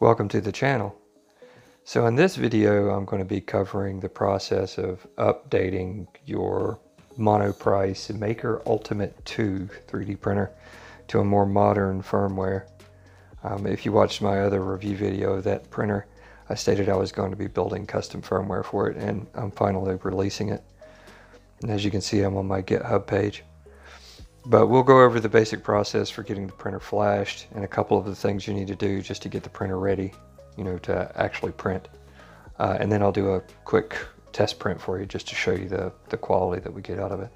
Welcome to the channel. So in this video I'm going to be covering the process of updating your Monoprice Maker Ultimate 2 3D printer to a more modern firmware. Um, if you watched my other review video of that printer, I stated I was going to be building custom firmware for it and I'm finally releasing it. And as you can see I'm on my GitHub page. But we'll go over the basic process for getting the printer flashed and a couple of the things you need to do just to get the printer ready, you know, to actually print. Uh, and then I'll do a quick test print for you just to show you the, the quality that we get out of it.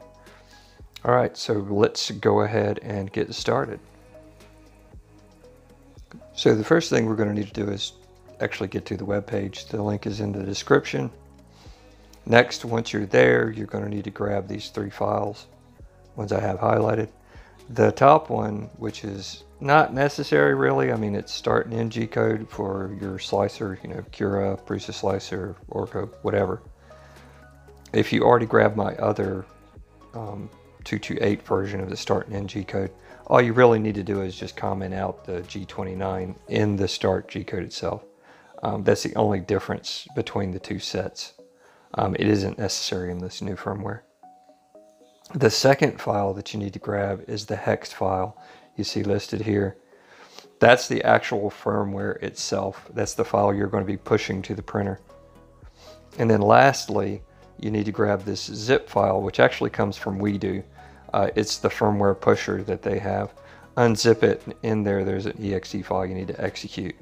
All right, so let's go ahead and get started. So the first thing we're going to need to do is actually get to the web page. The link is in the description. Next, once you're there, you're going to need to grab these three files ones I have highlighted. The top one, which is not necessary really, I mean it's start an NG code for your slicer, you know, Cura, Prusa Slicer, Orca, whatever. If you already grabbed my other um, 228 version of the start and NG code, all you really need to do is just comment out the G29 in the start G code itself. Um, that's the only difference between the two sets. Um, it isn't necessary in this new firmware. The second file that you need to grab is the hex file you see listed here. That's the actual firmware itself. That's the file you're going to be pushing to the printer. And then lastly, you need to grab this zip file, which actually comes from Weedo. Uh, it's the firmware pusher that they have. Unzip it, in there there's an exe file you need to execute.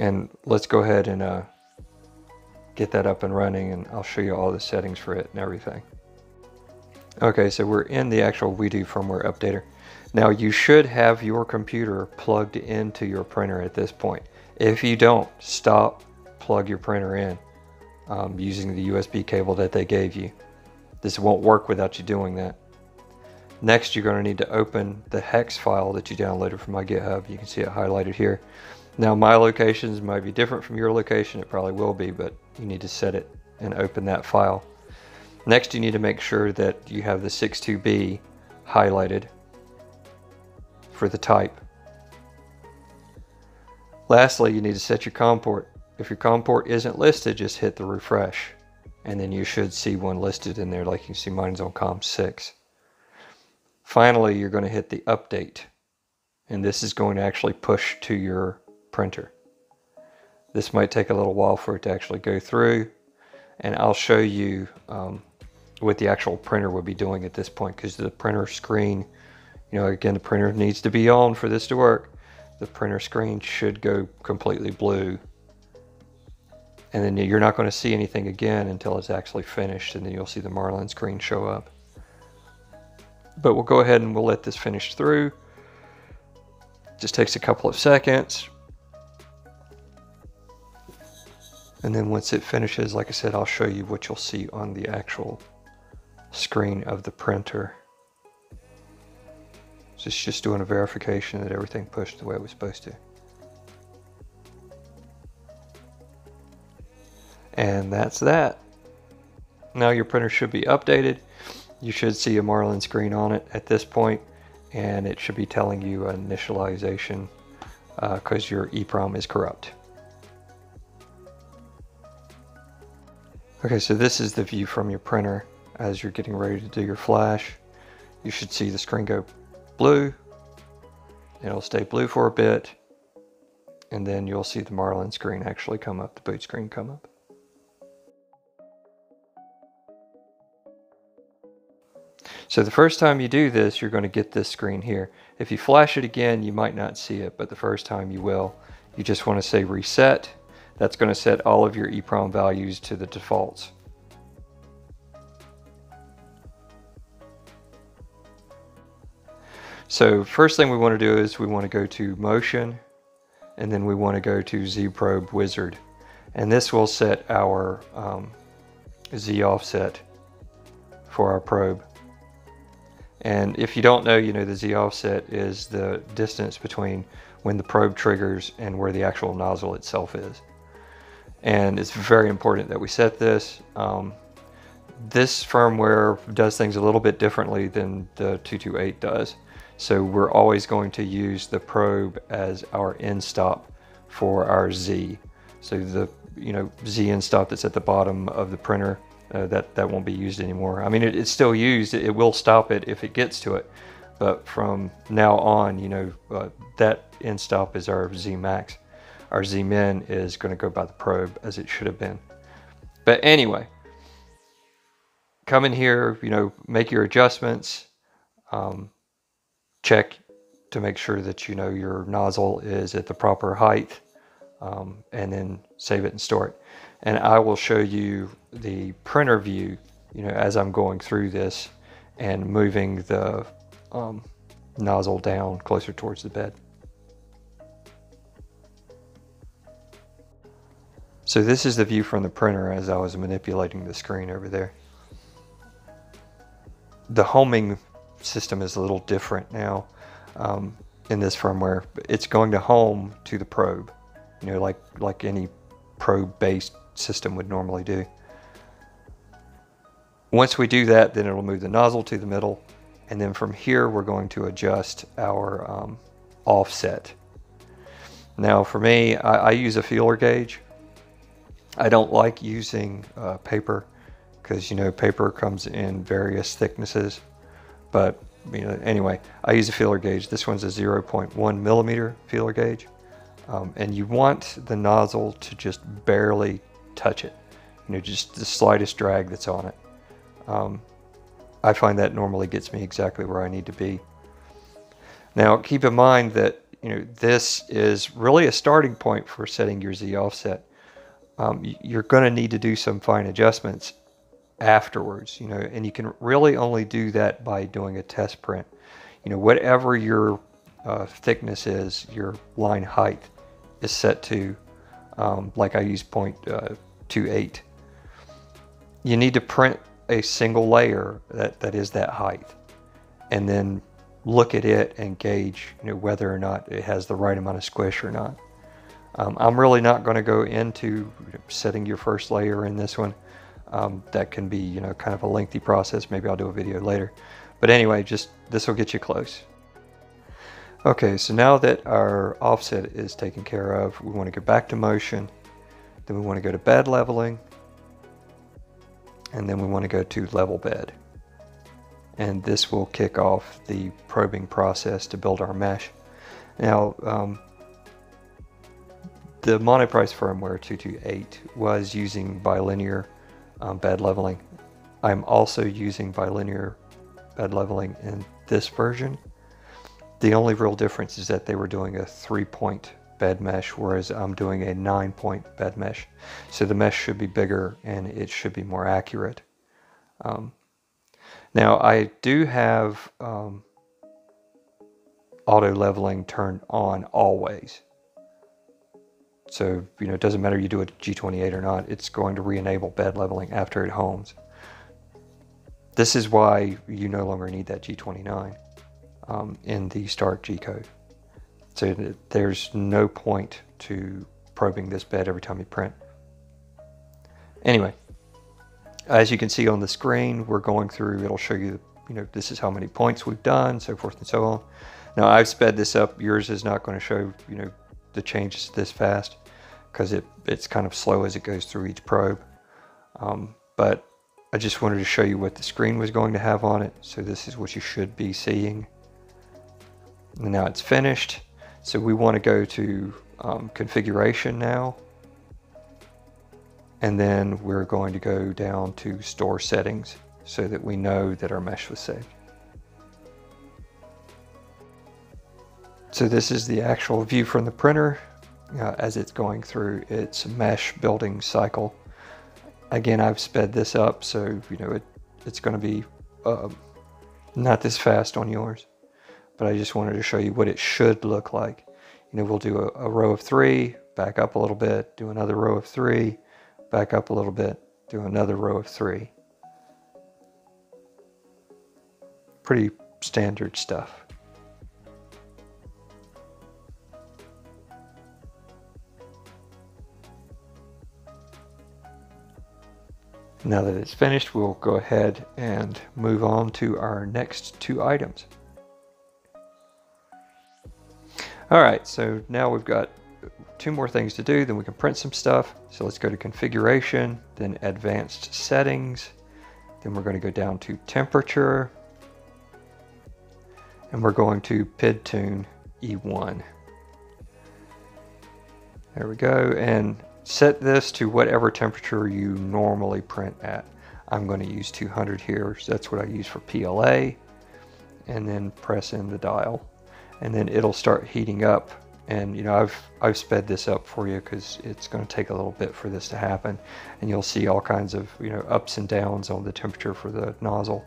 And let's go ahead and uh, get that up and running and I'll show you all the settings for it and everything. Okay, so we're in the actual Weedo firmware updater. Now you should have your computer plugged into your printer at this point. If you don't, stop, plug your printer in um, using the USB cable that they gave you. This won't work without you doing that. Next, you're going to need to open the hex file that you downloaded from my GitHub. You can see it highlighted here. Now, my locations might be different from your location. It probably will be, but you need to set it and open that file. Next, you need to make sure that you have the 62B highlighted for the type. Lastly, you need to set your COM port. If your COM port isn't listed, just hit the refresh and then you should see one listed in there like you see mine's on COM6. Finally, you're going to hit the update and this is going to actually push to your printer. This might take a little while for it to actually go through and I'll show you um, what the actual printer would be doing at this point because the printer screen, you know, again, the printer needs to be on for this to work. The printer screen should go completely blue. And then you're not going to see anything again until it's actually finished and then you'll see the Marlin screen show up. But we'll go ahead and we'll let this finish through. Just takes a couple of seconds. And then once it finishes, like I said, I'll show you what you'll see on the actual screen of the printer. So it's just doing a verification that everything pushed the way it was supposed to. And that's that. Now your printer should be updated. You should see a Marlin screen on it at this point, and it should be telling you initialization because uh, your EEPROM is corrupt. Okay, so this is the view from your printer as you're getting ready to do your flash. You should see the screen go blue. It'll stay blue for a bit. And then you'll see the Marlin screen actually come up, the boot screen come up. So the first time you do this, you're going to get this screen here. If you flash it again, you might not see it, but the first time you will. You just want to say reset. That's going to set all of your EEPROM values to the defaults. So first thing we want to do is we want to go to motion and then we want to go to Z probe wizard and this will set our um, Z offset for our probe. And if you don't know, you know the Z offset is the distance between when the probe triggers and where the actual nozzle itself is. And it's very important that we set this. Um, this firmware does things a little bit differently than the 228 does. So we're always going to use the probe as our end stop for our Z. So the you know Z end stop that's at the bottom of the printer uh, that that won't be used anymore. I mean it, it's still used. It, will stop it if it gets to it, but from now on, you know uh, that end stop is our Z max. Our Z min is going to go by the probe as it should have been. But anyway, come in here, you know, make your adjustments, um, check to make sure that you know your nozzle is at the proper height, um, and then save it and store it. And I will show you the printer view, you know, as I'm going through this and moving the um, nozzle down closer towards the bed. So this is the view from the printer as I was manipulating the screen over there. The homing system is a little different now um, in this firmware. It's going to home to the probe, you know, like, like any probe-based system would normally do. Once we do that, then it'll move the nozzle to the middle. And then from here, we're going to adjust our um, offset. Now for me, I, I use a feeler gauge. I don't like using uh, paper because you know paper comes in various thicknesses. But you know anyway I use a feeler gauge. This one's a 0.1 millimeter feeler gauge um, and you want the nozzle to just barely touch it you know just the slightest drag that's on it. Um, I find that normally gets me exactly where I need to be. Now keep in mind that you know this is really a starting point for setting your Z offset. Um, you're going to need to do some fine adjustments afterwards, you know, and you can really only do that by doing a test print. You know, whatever your uh, thickness is, your line height is set to, um, like I use point uh, 0.28. You need to print a single layer that, that is that height and then look at it and gauge you know, whether or not it has the right amount of squish or not. Um, I'm really not going to go into setting your first layer in this one. Um, that can be, you know, kind of a lengthy process. Maybe I'll do a video later. But anyway, just this will get you close. Okay, so now that our offset is taken care of, we want to go back to motion. Then we want to go to bed leveling. And then we want to go to level bed. And this will kick off the probing process to build our mesh. Now, um, the Monoprice firmware 228 was using bilinear um, bed leveling. I'm also using bilinear bed leveling in this version. The only real difference is that they were doing a three point bed mesh, whereas I'm doing a nine point bed mesh. So the mesh should be bigger and it should be more accurate. Um, now I do have um, auto leveling turned on always. So, you know, it doesn't matter you do a G28 or not, it's going to re-enable bed leveling after it homes. This is why you no longer need that G29 um, in the start G code. So there's no point to probing this bed every time you print. Anyway, as you can see on the screen, we're going through, it'll show you, you know, this is how many points we've done, so forth and so on. Now I've sped this up. Yours is not going to show, you know, the changes this fast because it, it's kind of slow as it goes through each probe. Um, but I just wanted to show you what the screen was going to have on it. So this is what you should be seeing. And now it's finished. So we want to go to um, configuration now. And then we're going to go down to store settings so that we know that our mesh was saved. So this is the actual view from the printer uh, as it's going through its mesh building cycle. Again, I've sped this up, so you know it, it's going to be uh, not this fast on yours, but I just wanted to show you what it should look like. You know, we'll do a, a row of three, back up a little bit, do another row of three, back up a little bit, do another row of three. Pretty standard stuff. Now that it's finished, we'll go ahead and move on to our next two items. All right, so now we've got two more things to do, then we can print some stuff. So let's go to configuration, then advanced settings. Then we're going to go down to temperature. And we're going to PID tune E1. There we go. And set this to whatever temperature you normally print at. I'm going to use 200 here. So that's what I use for PLA. And then press in the dial. And then it'll start heating up. And you know, I've I've sped this up for you because it's going to take a little bit for this to happen. And you'll see all kinds of you know ups and downs on the temperature for the nozzle.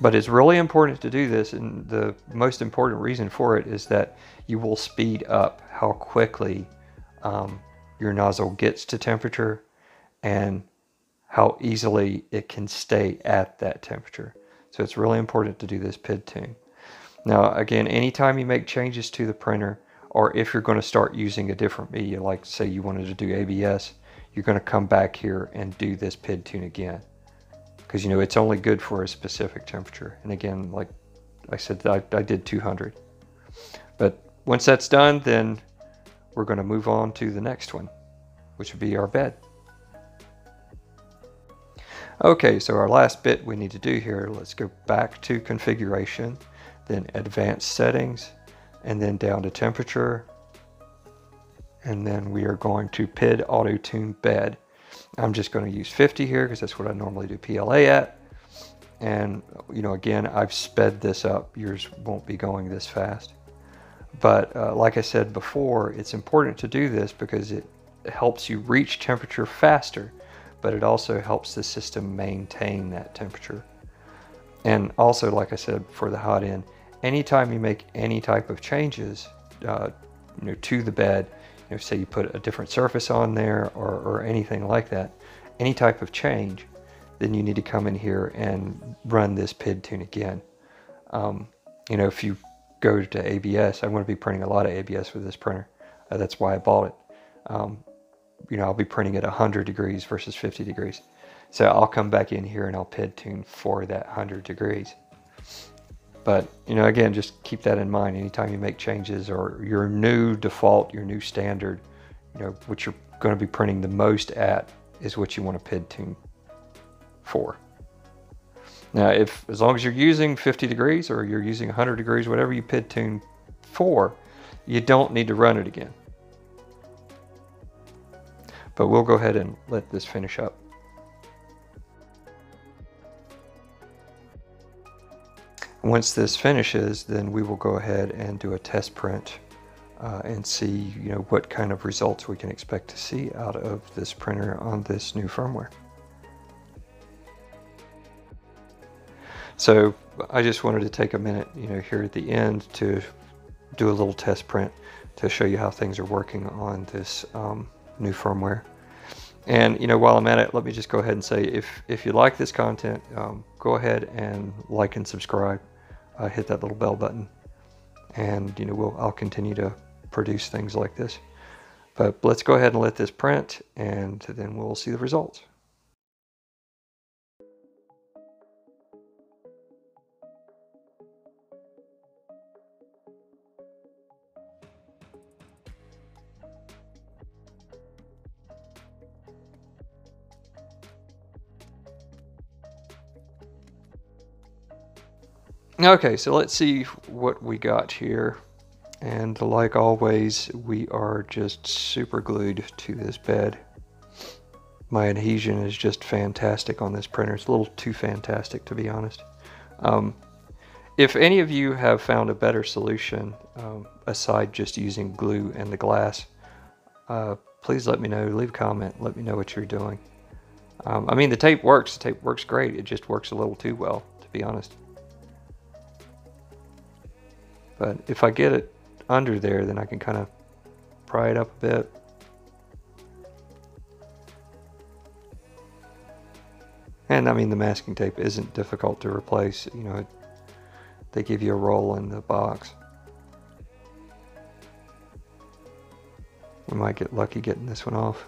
But it's really important to do this, and the most important reason for it is that you will speed up how quickly um, your nozzle gets to temperature and how easily it can stay at that temperature. So it's really important to do this PID tune. Now, again, anytime you make changes to the printer, or if you're going to start using a different media, like say you wanted to do ABS, you're going to come back here and do this PID tune again. Because, you know, it's only good for a specific temperature. And again, like I said, I, I did 200. But once that's done, then we're going to move on to the next one, which would be our bed. Okay, so our last bit we need to do here, let's go back to configuration, then advanced settings, and then down to temperature. And then we are going to PID auto tune bed. I'm just going to use 50 here because that's what I normally do PLA at. And, you know, again, I've sped this up. Yours won't be going this fast. But uh, like I said before, it's important to do this because it helps you reach temperature faster, but it also helps the system maintain that temperature. And also, like I said, for the hot end, anytime you make any type of changes uh, you know, to the bed, you know, say you put a different surface on there or, or anything like that, any type of change, then you need to come in here and run this PID tune again. Um, you know, if you go to ABS, I'm going to be printing a lot of ABS with this printer. Uh, that's why I bought it. Um, you know, I'll be printing at 100 degrees versus 50 degrees. So I'll come back in here and I'll PID tune for that 100 degrees. But, you know, again, just keep that in mind anytime you make changes or your new default, your new standard, you know, what you're going to be printing the most at is what you want to PID tune for. Now, if as long as you're using 50 degrees or you're using 100 degrees, whatever you PID tune for, you don't need to run it again. But we'll go ahead and let this finish up. Once this finishes, then we will go ahead and do a test print uh, and see you know, what kind of results we can expect to see out of this printer on this new firmware. So I just wanted to take a minute, you know, here at the end to do a little test print to show you how things are working on this um, new firmware. And you know, while I'm at it, let me just go ahead and say, if if you like this content, um, go ahead and like and subscribe. Uh, hit that little bell button, and you know, we'll I'll continue to produce things like this. But let's go ahead and let this print, and then we'll see the results. Okay, so let's see what we got here. And like always, we are just super glued to this bed. My adhesion is just fantastic on this printer. It's a little too fantastic, to be honest. Um, if any of you have found a better solution, um, aside just using glue and the glass, uh, please let me know. Leave a comment. Let me know what you're doing. Um, I mean, the tape works. The tape works great. It just works a little too well, to be honest. But if I get it under there, then I can kind of pry it up a bit. And I mean, the masking tape isn't difficult to replace. You know, they give you a roll in the box. We might get lucky getting this one off.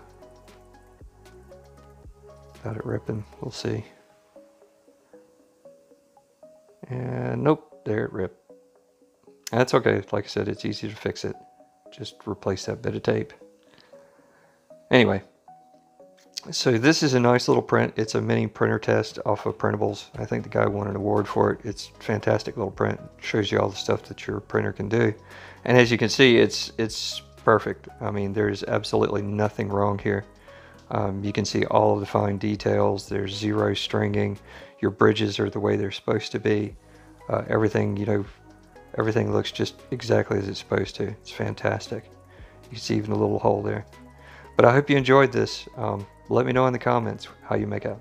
Without it ripping, we'll see. And nope, there it ripped. That's okay. Like I said, it's easy to fix it. Just replace that bit of tape. Anyway, so this is a nice little print. It's a mini printer test off of printables. I think the guy won an award for it. It's fantastic little print. Shows you all the stuff that your printer can do. And as you can see, it's it's perfect. I mean, there's absolutely nothing wrong here. Um, you can see all of the fine details. There's zero stringing. Your bridges are the way they're supposed to be. Uh, everything, you know, everything looks just exactly as it's supposed to. It's fantastic. You can see even a little hole there. But I hope you enjoyed this. Um, let me know in the comments how you make out.